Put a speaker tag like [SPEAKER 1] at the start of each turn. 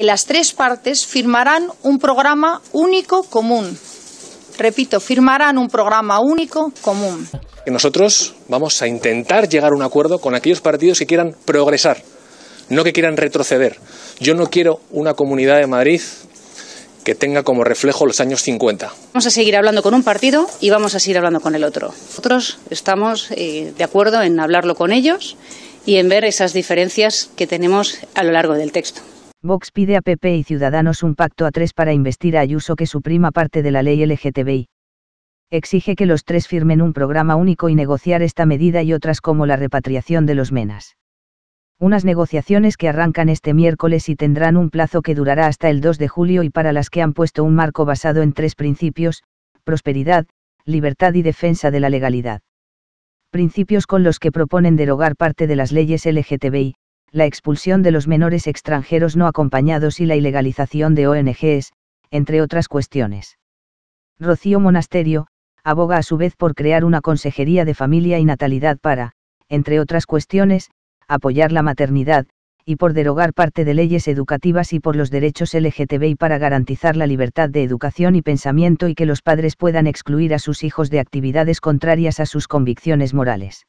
[SPEAKER 1] Las tres partes firmarán un programa único común. Repito, firmarán un programa único común.
[SPEAKER 2] Nosotros vamos a intentar llegar a un acuerdo con aquellos partidos que quieran progresar, no que quieran retroceder. Yo no quiero una comunidad de Madrid que tenga como reflejo los años 50.
[SPEAKER 3] Vamos a seguir hablando con un partido y vamos a seguir hablando con el otro. Nosotros estamos eh, de acuerdo en hablarlo con ellos y en ver esas diferencias que tenemos a lo largo del texto.
[SPEAKER 4] Vox pide a PP y Ciudadanos un pacto a tres para investir a Ayuso que suprima parte de la ley LGTBI. Exige que los tres firmen un programa único y negociar esta medida y otras como la repatriación de los menas unas negociaciones que arrancan este miércoles y tendrán un plazo que durará hasta el 2 de julio y para las que han puesto un marco basado en tres principios, prosperidad, libertad y defensa de la legalidad. Principios con los que proponen derogar parte de las leyes LGTBI, la expulsión de los menores extranjeros no acompañados y la ilegalización de ONGs, entre otras cuestiones. Rocío Monasterio, aboga a su vez por crear una Consejería de Familia y Natalidad para, entre otras cuestiones, apoyar la maternidad, y por derogar parte de leyes educativas y por los derechos LGTBI para garantizar la libertad de educación y pensamiento y que los padres puedan excluir a sus hijos de actividades contrarias a sus convicciones morales.